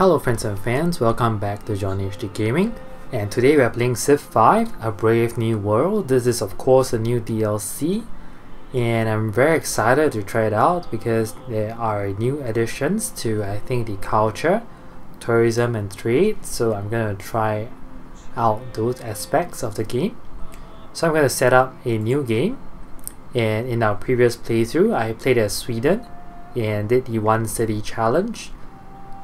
Hello friends and fans, welcome back to John HD Gaming. And today we are playing Civ 5, A Brave New World. This is of course a new DLC and I'm very excited to try it out because there are new additions to I think the culture, tourism and trade. So I'm gonna try out those aspects of the game. So I'm gonna set up a new game. And in our previous playthrough I played as Sweden and did the one city challenge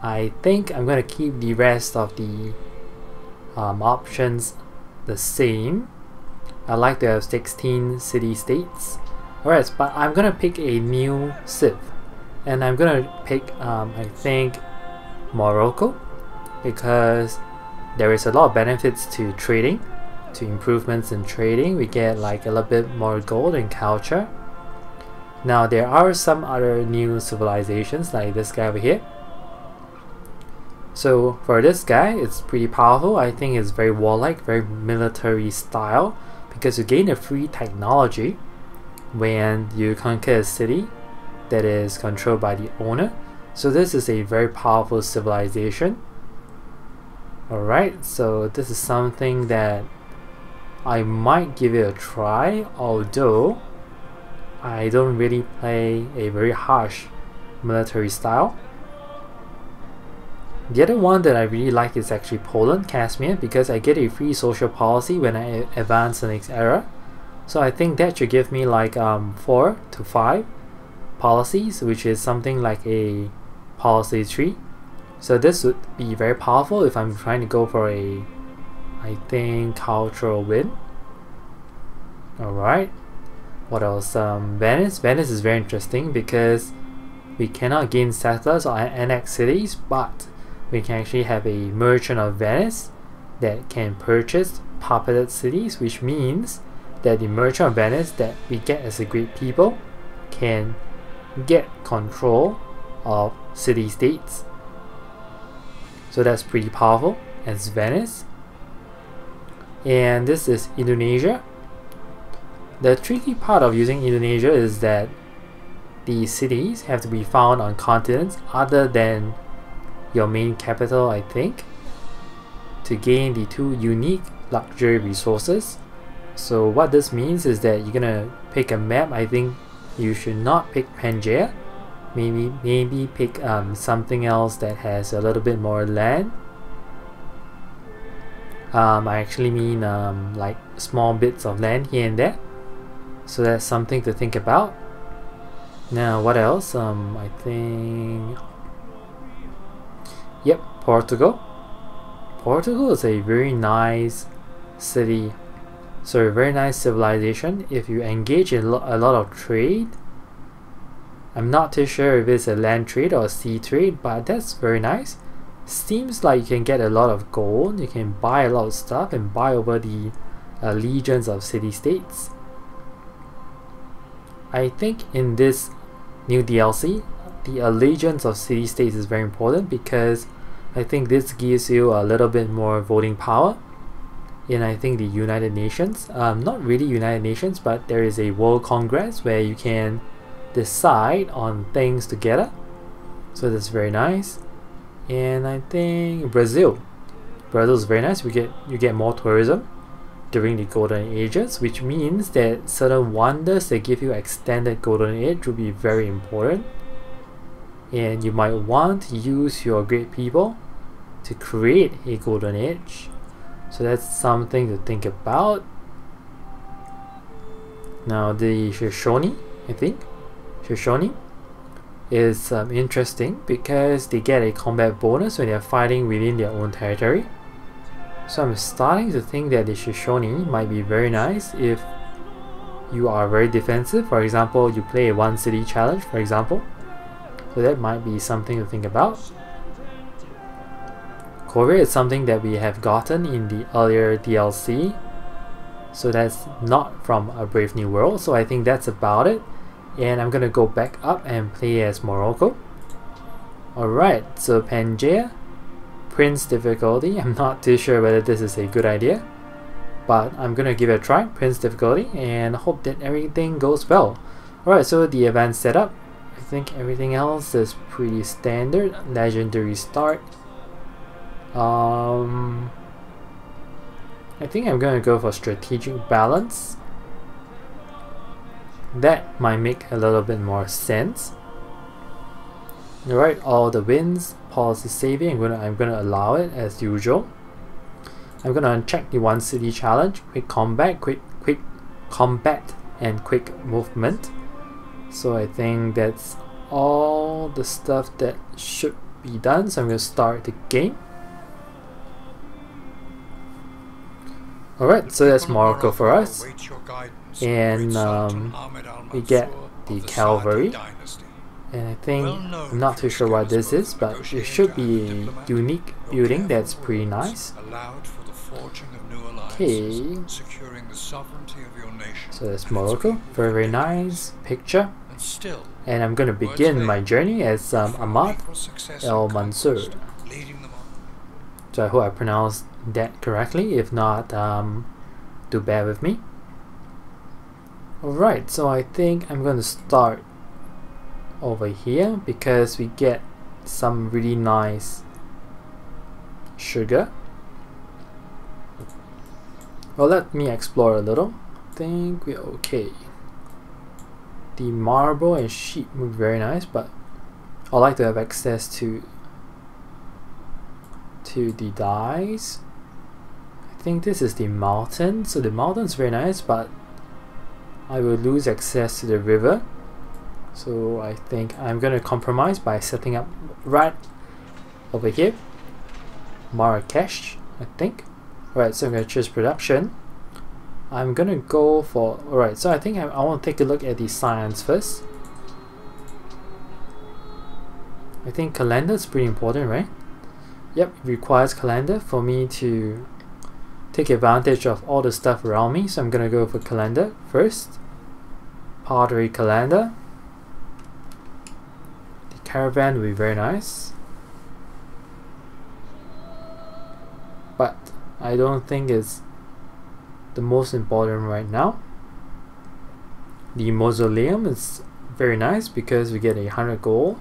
I think I'm going to keep the rest of the um, options the same. I like to have 16 city-states. Alright, but I'm going to pick a new civ. And I'm going to pick, um, I think, Morocco. Because there is a lot of benefits to trading. To improvements in trading. We get like a little bit more gold and culture. Now there are some other new civilizations like this guy over here so for this guy, it's pretty powerful. I think it's very warlike, very military style because you gain a free technology when you conquer a city that is controlled by the owner. So this is a very powerful civilization. Alright, so this is something that I might give it a try, although I don't really play a very harsh military style. The other one that I really like is actually Poland, Casimir, because I get a free social policy when I advance the next era. So I think that should give me like um, 4 to 5 policies, which is something like a policy tree. So this would be very powerful if I'm trying to go for a, I think, cultural win. Alright. What else? Um, Venice. Venice is very interesting because we cannot gain settlers or annex cities, but we can actually have a merchant of Venice that can purchase populated cities, which means that the merchant of Venice that we get as a great people can get control of city-states. So that's pretty powerful as Venice. And this is Indonesia. The tricky part of using Indonesia is that the cities have to be found on continents other than your main capital I think to gain the two unique luxury resources. So what this means is that you're gonna pick a map. I think you should not pick Pangaea maybe maybe pick um, something else that has a little bit more land. Um, I actually mean um, like small bits of land here and there. So that's something to think about. Now what else? Um, I think Yep, Portugal. Portugal is a very nice city. So a very nice civilization. If you engage in lo a lot of trade, I'm not too sure if it's a land trade or sea trade, but that's very nice. Seems like you can get a lot of gold, you can buy a lot of stuff and buy over the uh, legions of city-states. I think in this new DLC, the allegiance of city-states is very important because I think this gives you a little bit more voting power in I think the United Nations. Um, not really United Nations, but there is a World Congress where you can decide on things together. So that's very nice. And I think Brazil. Brazil is very nice. We get you get more tourism during the golden ages, which means that certain wonders that give you extended golden age will be very important. And you might want to use your great people to create a golden age. So that's something to think about. Now the Shoshone, I think, Shoshone is um, interesting because they get a combat bonus when they're fighting within their own territory. So I'm starting to think that the Shoshone might be very nice if you are very defensive. For example, you play a one city challenge, for example. So that might be something to think about. Korea is something that we have gotten in the earlier DLC. So that's not from A Brave New World. So I think that's about it. And I'm gonna go back up and play as Morocco. Alright, so Pangaea. Prince difficulty. I'm not too sure whether this is a good idea. But I'm gonna give it a try, Prince difficulty, and hope that everything goes well. Alright, so the advanced setup. I think everything else is pretty standard. Legendary start Um, I think I'm gonna go for strategic balance. That might make a little bit more sense. Alright, all the wins, policy saving, I'm gonna I'm gonna allow it as usual. I'm gonna uncheck the one city challenge, quick combat, quick quick combat and quick movement. So I think that's all the stuff that should be done. So I'm gonna start the game. Alright, so that's Morocco for us. And um, we get the cavalry. And I think, I'm not too sure what this is, but it should be a unique building that's pretty nice. Okay. So that's Morocco. Very, very nice picture. And I'm gonna begin my journey as um, Ahmad El Mansur. So I hope I pronounced that correctly. If not, um, do bear with me. Alright, so I think I'm going to start over here because we get some really nice sugar. Well, let me explore a little. I think we're okay. The marble and sheep look very nice, but I like to have access to to the dyes. Think this is the mountain, so the mountain is very nice, but I will lose access to the river. So I think I'm gonna compromise by setting up right over here. Marrakesh, I think. Alright, so I'm gonna choose production. I'm gonna go for alright, so I think I, I want to take a look at the science first. I think calendar is pretty important, right? Yep, requires calendar for me to take advantage of all the stuff around me. So I'm gonna go for calendar first. Pottery calendar. The caravan will be very nice. But I don't think it's the most important right now. The mausoleum is very nice because we get a hundred gold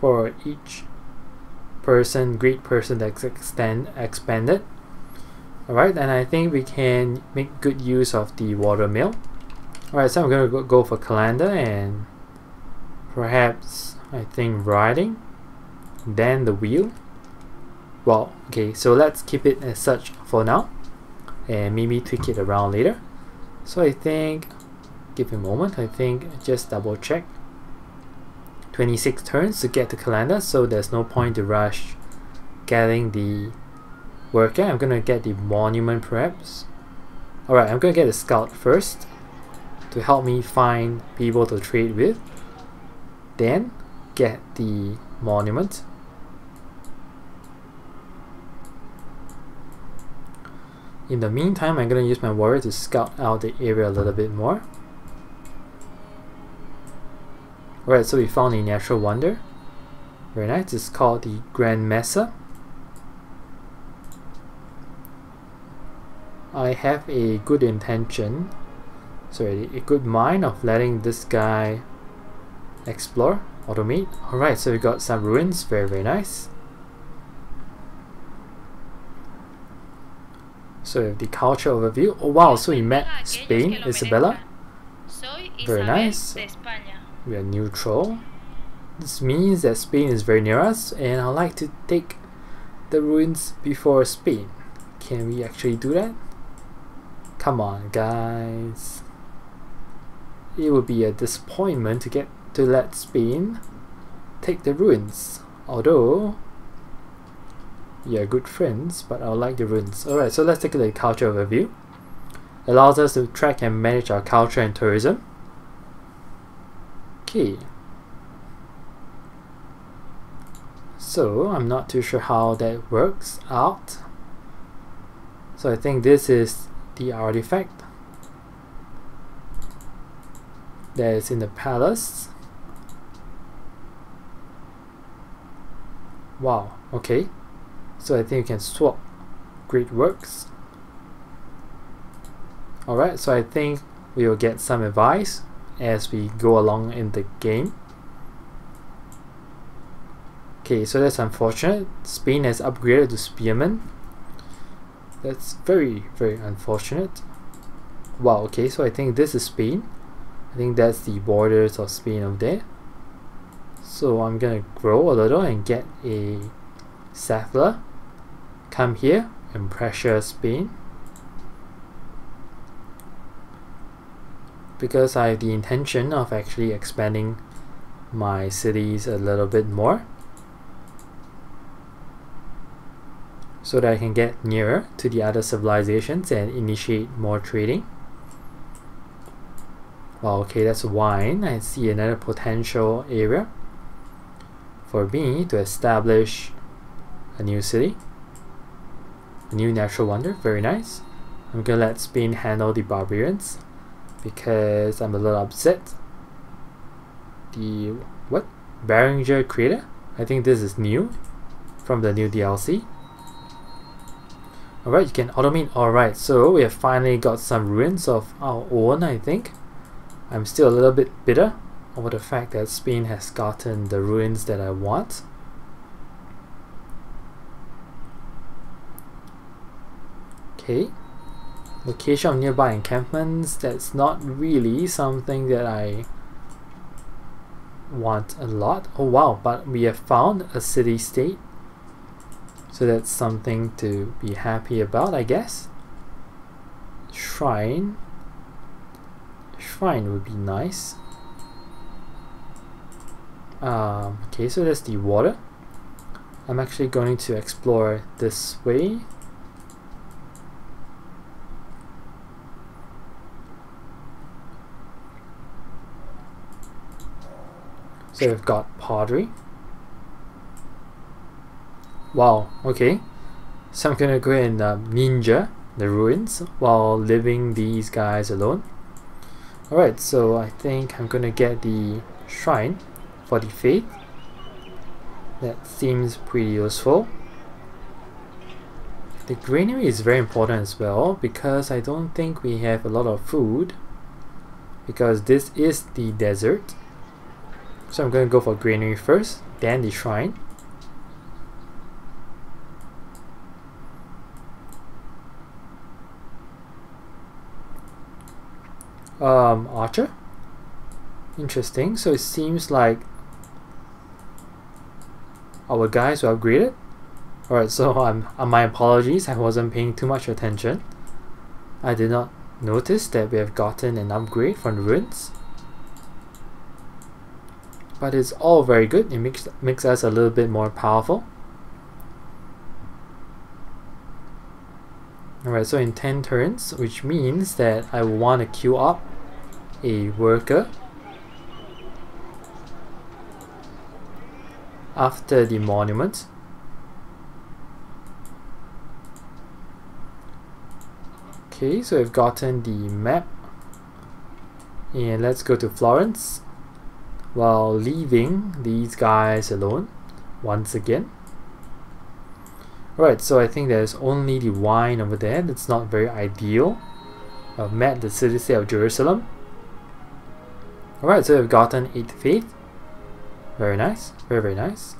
for each person, great person that's extend expanded. Alright, and I think we can make good use of the water mill. Alright, so I'm gonna go, go for calendar and perhaps I think riding, then the wheel. Well, okay, so let's keep it as such for now and maybe tweak it around later. So I think, give me a moment, I think just double check 26 turns to get the calendar so there's no point to rush getting the worker. I'm gonna get the monument perhaps. Alright I'm gonna get the scout first to help me find people to trade with then get the monument. In the meantime I'm gonna use my warrior to scout out the area a little bit more Alright, so we found a natural wonder. Very nice. It's called the Grand Mesa. I have a good intention, sorry, a good mind of letting this guy explore, automate. Alright, so we got some ruins, very very nice. So the culture overview. Oh wow, so we met Spain, Isabella. Very nice we are neutral. This means that Spain is very near us and I'd like to take the ruins before Spain. Can we actually do that? Come on guys. It would be a disappointment to get to let Spain take the ruins. Although we are good friends, but I like the ruins. Alright, so let's take a look at culture overview. Allows us to track and manage our culture and tourism. Okay. So I'm not too sure how that works out. So I think this is the artifact that is in the palace. Wow, okay. So I think you can swap great works. Alright, so I think we will get some advice as we go along in the game. Okay, so that's unfortunate. Spain has upgraded to Spearman. That's very, very unfortunate. Wow, okay, so I think this is Spain. I think that's the borders of Spain over there. So I'm gonna grow a little and get a settler. Come here and pressure Spain. Because I have the intention of actually expanding my cities a little bit more. So that I can get nearer to the other civilizations and initiate more trading. Well, okay, that's wine. I see another potential area for me to establish a new city. A new natural wonder, very nice. I'm gonna let Spain handle the barbarians because I'm a little upset. The what? Barringer Crater? I think this is new from the new DLC. Alright, you can automate. Alright, so we have finally got some ruins of our own, I think. I'm still a little bit bitter over the fact that Spain has gotten the ruins that I want. Okay. Location of nearby encampments, that's not really something that I want a lot. Oh wow, but we have found a city-state. So that's something to be happy about, I guess. Shrine shrine would be nice. Um, okay, so that's the water. I'm actually going to explore this way. So we've got pottery. Wow, okay. So I'm gonna go and uh, ninja the ruins while leaving these guys alone. Alright, so I think I'm gonna get the shrine for the faith. That seems pretty useful. The granary is very important as well because I don't think we have a lot of food because this is the desert. So I'm going to go for granary first, then the shrine. um, Archer. Interesting. So it seems like our guys were upgraded. Alright, so um, my apologies, I wasn't paying too much attention. I did not notice that we have gotten an upgrade from the ruins. But it's all very good, it makes, makes us a little bit more powerful. Alright, so in 10 turns, which means that I will want to queue up a worker after the monument. Okay, so we've gotten the map and let's go to Florence while leaving these guys alone once again. Alright, so I think there's only the wine over there. That's not very ideal. I've met the city state of Jerusalem. Alright, so we've gotten 8 faith. Very nice. Very, very nice.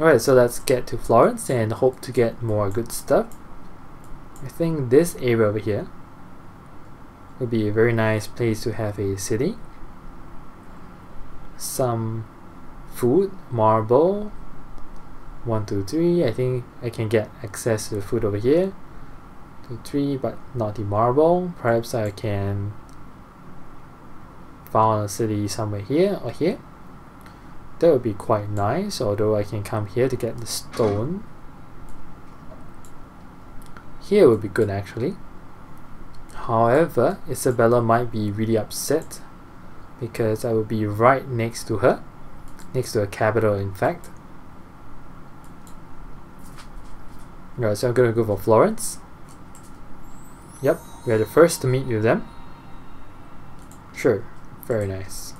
Alright, so let's get to Florence and hope to get more good stuff. I think this area over here would be a very nice place to have a city. Some food, marble, one, two, three. I think I can get access to the food over here. Two, three, but not the marble. Perhaps I can found a city somewhere here or here. That would be quite nice, although I can come here to get the stone. Here would be good actually. However, Isabella might be really upset because I will be right next to her, next to her capital in fact. Alright, so I'm gonna go for Florence. Yep, we are the first to meet with them. Sure, very nice.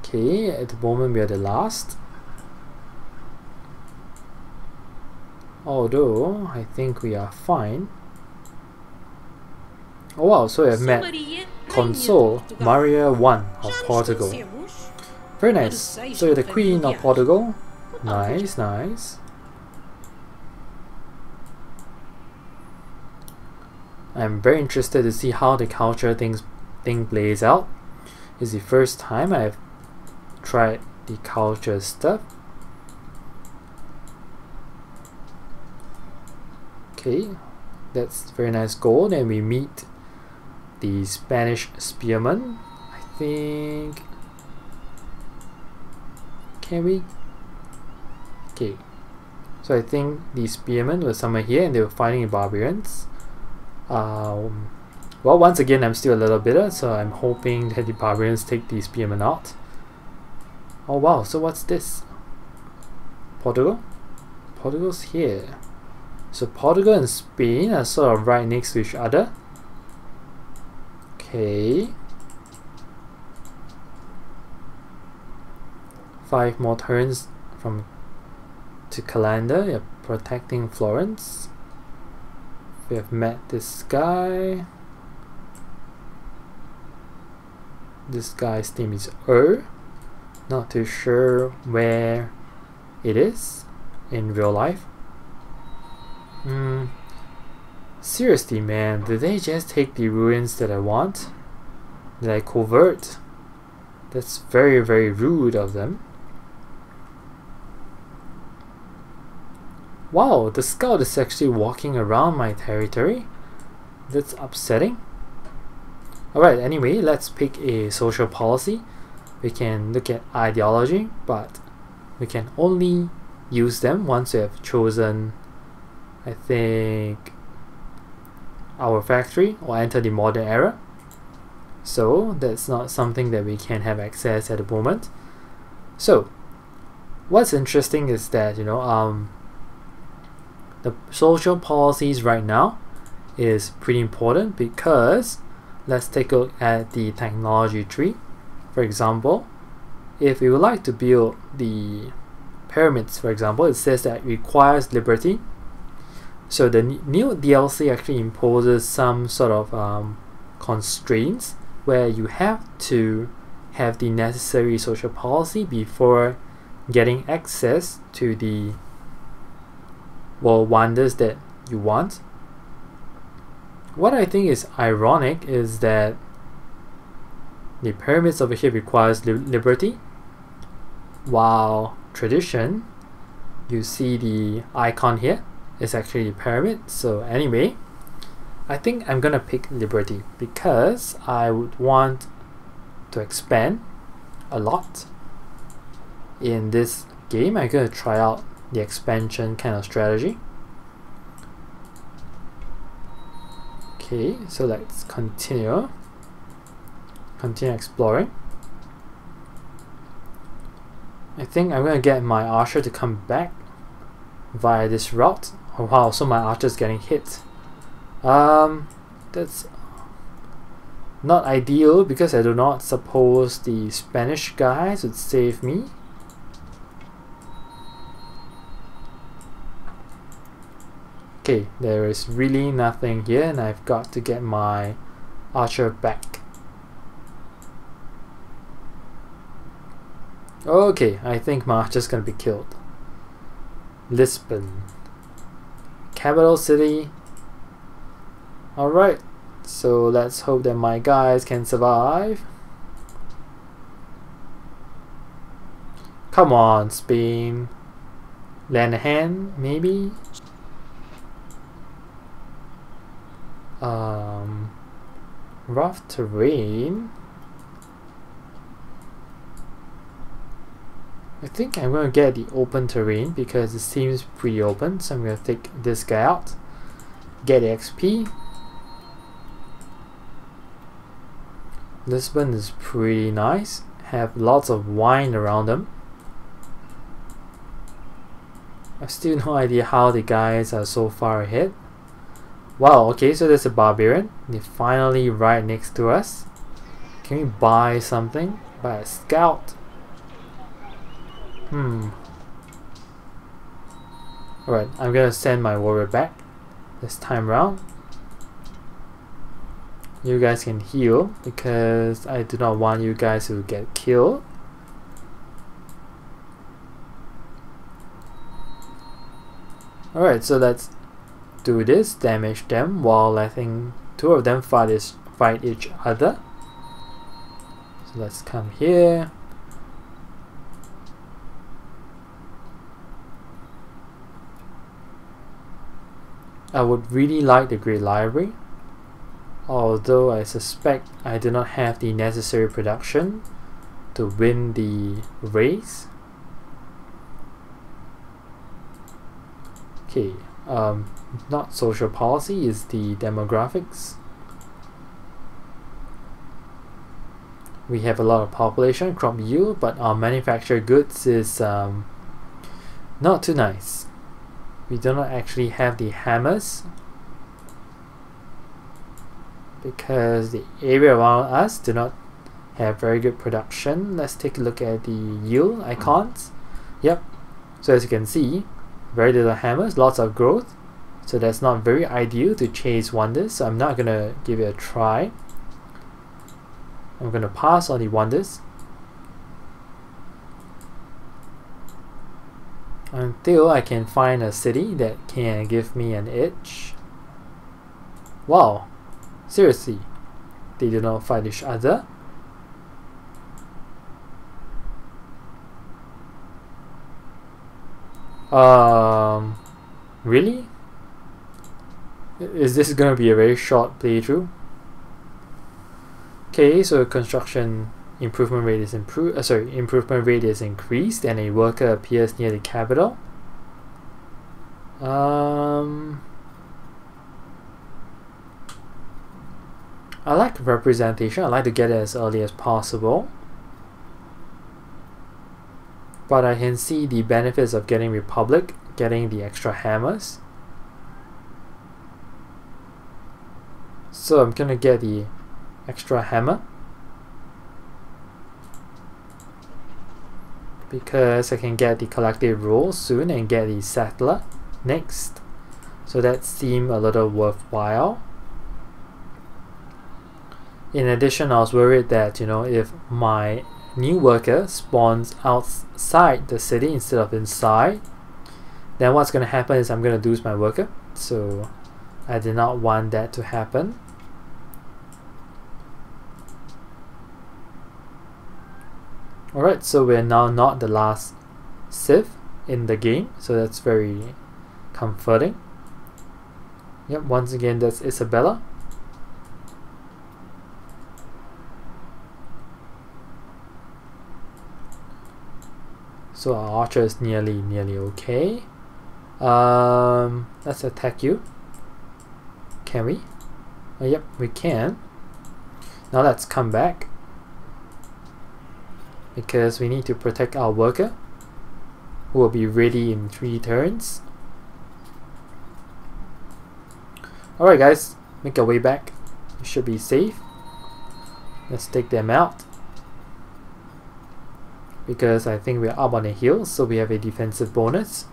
Okay, at the moment we are the last. Although, I think we are fine. Oh wow, so we have met console, Maria 1 of Portugal. Very nice. So you're the Queen of Portugal. Nice, nice. I'm very interested to see how the culture things thing plays out. It's the first time I've tried the culture stuff. Okay, that's very nice gold. And we meet the Spanish spearman. I think can we? Okay. So I think the spearmen were somewhere here and they were fighting the barbarians. Um, well once again I'm still a little bitter so I'm hoping that the barbarians take the spearmen out. Oh wow. So what's this? Portugal? Portugal's here so Portugal and Spain are sort of right next to each other okay five more turns from to Calendar, you're protecting Florence. We have met this guy. This guy's name is Er. Not too sure where it is in real life. Hmm. Seriously, man, did they just take the ruins that I want? Did I covert? That's very, very rude of them. Wow, the scout is actually walking around my territory. That's upsetting. Alright, anyway, let's pick a social policy. We can look at ideology, but we can only use them once we have chosen, I think, our factory or enter the modern era. So that's not something that we can have access at the moment. So what's interesting is that, you know, um, the social policies right now is pretty important because let's take a look at the technology tree. For example, if we would like to build the pyramids, for example, it says that requires liberty. So the new DLC actually imposes some sort of um, constraints where you have to have the necessary social policy before getting access to the world wonders that you want. What I think is ironic is that the pyramids over here requires li liberty, while tradition, you see the icon here is actually a pyramid. So anyway, I think I'm gonna pick liberty because I would want to expand a lot in this game. I'm gonna try out the expansion kind of strategy. Okay, so let's continue. Continue exploring. I think I'm gonna get my archer to come back via this route. Oh wow, so my archer's getting hit. Um, that's not ideal because I do not suppose the Spanish guys would save me. Okay, there is really nothing here and I've got to get my archer back. Okay, I think my archer's gonna be killed. Lisbon. Capital city. Alright, so let's hope that my guys can survive. Come on, Spain. Land a hand, maybe? um, rough terrain I think I'm going to get the open terrain because it seems pretty open so I'm going to take this guy out get XP Lisbon is pretty nice have lots of wine around them I've still no idea how the guys are so far ahead Wow, okay, so there's a barbarian. They're finally right next to us. Can we buy something? Buy a scout. Hmm. Alright, I'm gonna send my warrior back this time around. you guys can heal because I do not want you guys to get killed. Alright, so let's do this, damage them while letting two of them fight, is, fight each other. So let's come here. I would really like the Great Library, although I suspect I do not have the necessary production to win the race. Okay, um, not social policy is the demographics. We have a lot of population, crop yield, but our manufactured goods is um, not too nice we do not actually have the hammers because the area around us do not have very good production. Let's take a look at the yield icons. Yep, so as you can see, very little hammers, lots of growth. So that's not very ideal to chase wonders, so I'm not gonna give it a try. I'm gonna pass on the wonders. Until I can find a city that can give me an edge. Wow, seriously, they do not fight each other. Um, really? Is this gonna be a very short playthrough? Okay, so construction improvement rate is improved uh, sorry improvement rate is increased and a worker appears near the capital. Um, I like representation. I like to get it as early as possible. But I can see the benefits of getting Republic getting the extra hammers. So I'm gonna get the extra hammer because I can get the collective rule soon and get the settler next. So that seemed a little worthwhile. In addition I was worried that you know if my new worker spawns outside the city instead of inside then what's going to happen is I'm going to lose my worker. So I did not want that to happen Alright, so we're now not the last Civ in the game, so that's very comforting. Yep, once again that's Isabella. So our archer is nearly nearly okay. Um, let's attack you. Can we? Oh, yep, we can. Now let's come back because we need to protect our worker who will be ready in three turns. Alright guys, make our way back. We should be safe. Let's take them out. Because I think we're up on a hill, so we have a defensive bonus.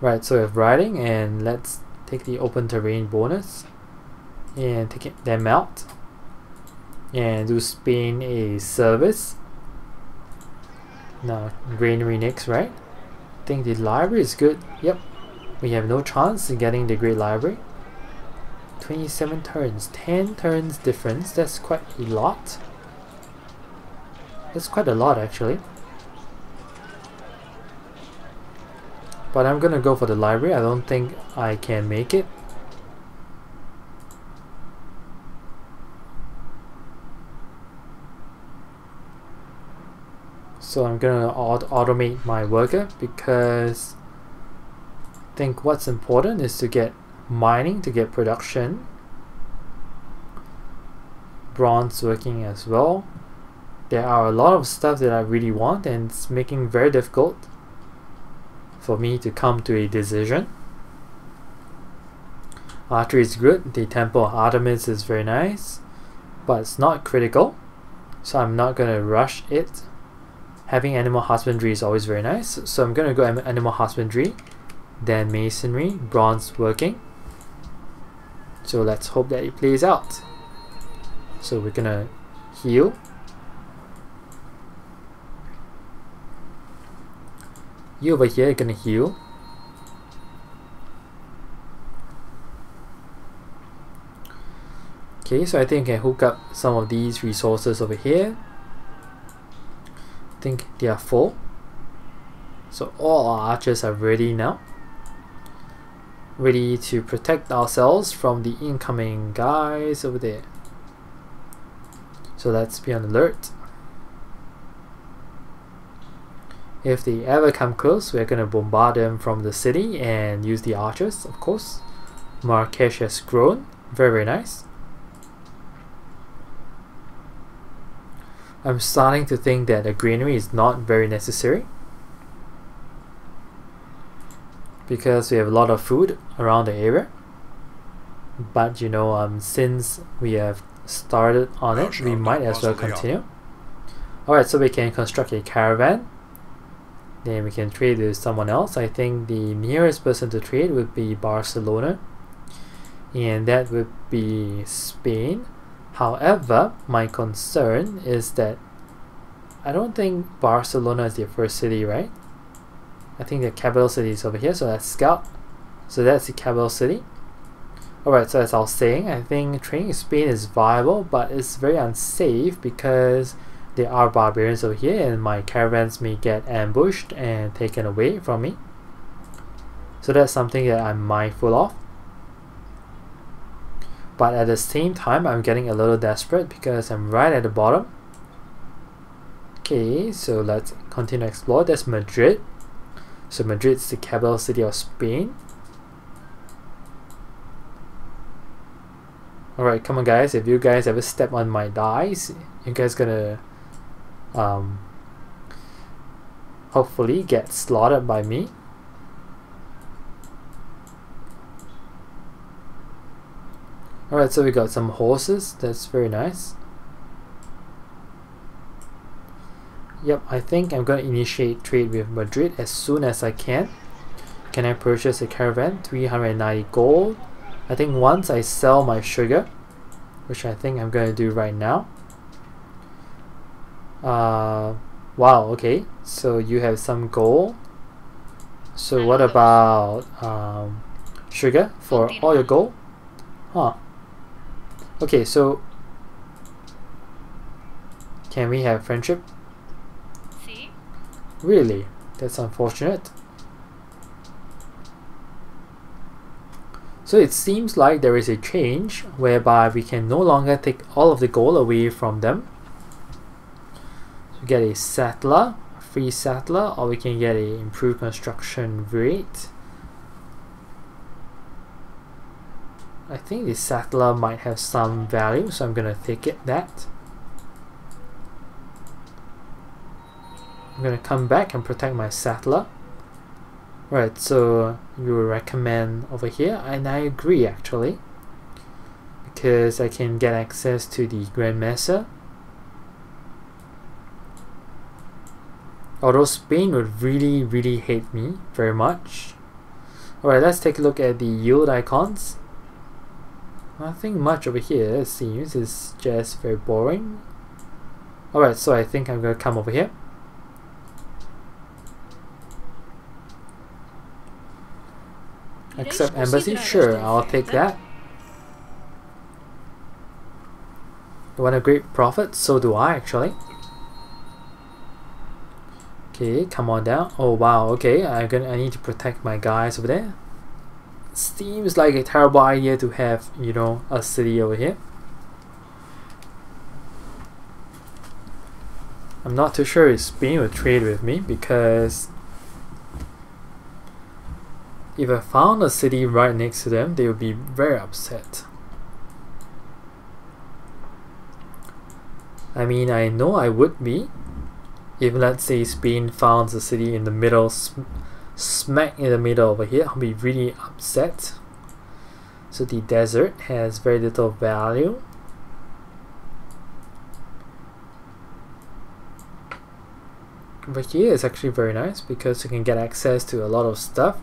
Right, so we have riding and let's take the open terrain bonus and take it, them out and do Spain a service. Now granary next right? Think the library is good. Yep. We have no chance in getting the great library. 27 turns 10 turns difference. That's quite a lot. That's quite a lot actually But I'm gonna go for the library. I don't think I can make it. So I'm gonna aut automate my worker because I think what's important is to get mining to get production. Bronze working as well. There are a lot of stuff that I really want and it's making very difficult for me to come to a decision. Archery is good, the Temple of Artemis is very nice, but it's not critical, so I'm not gonna rush it. having animal husbandry is always very nice. So I'm gonna go animal husbandry, then masonry, bronze working. So let's hope that it plays out. So we're gonna heal. You over here are gonna heal. Okay, so I think I can hook up some of these resources over here. I think they are full. So all our archers are ready now. Ready to protect ourselves from the incoming guys over there. So let's be on alert. If they ever come close, we're gonna bombard them from the city and use the archers, of course. Marrakesh has grown, very very nice. I'm starting to think that a granary is not very necessary. Because we have a lot of food around the area. But you know um, since we have started on it we might as well continue. Alright so we can construct a caravan then we can trade with someone else I think the nearest person to trade would be Barcelona and that would be Spain However, my concern is that I don't think Barcelona is the first city, right? I think the capital city is over here, so that's Scout. So that's the capital city. Alright, so as I was saying, I think trading in Spain is viable, but it's very unsafe because there are barbarians over here and my caravans may get ambushed and taken away from me. So that's something that I'm mindful of. But at the same time I'm getting a little desperate because I'm right at the bottom. Okay so let's continue to explore. That's Madrid. So Madrid is the capital city of Spain. Alright come on guys. If you guys ever step on my dice you guys gonna um, hopefully get slaughtered by me Alright, so we got some horses. That's very nice. Yep, I think I'm going to initiate trade with Madrid as soon as I can. Can I purchase a caravan? 390 gold. I think once I sell my sugar, which I think I'm going to do right now. Uh, wow, okay. So you have some gold. So what about um, sugar for all your gold? Huh. Okay, so can we have friendship? See? Really? That's unfortunate. So it seems like there is a change whereby we can no longer take all of the gold away from them. Get a settler, free settler, or we can get a improved construction rate. I think the settler might have some value, so I'm gonna take it that. I'm gonna come back and protect my settler. Right, so you recommend over here, and I agree actually. Because I can get access to the Grand Mesa. Although Spain would really, really hate me very much. Alright, let's take a look at the yield icons. Nothing much over here it seems, it's just very boring. Alright, so I think I'm gonna come over here. Accept embassy? Sure, I'll take that. You want a great prophet? So do I actually. Okay, come on down. Oh wow, okay, I'm gonna I need to protect my guys over there seems like a terrible idea to have, you know, a city over here. I'm not too sure if Spain will trade with me because if I found a city right next to them, they would be very upset. I mean, I know I would be if let's say Spain found a city in the middle smack in the middle over here I'll be really upset. So the desert has very little value. Over here is actually very nice because you can get access to a lot of stuff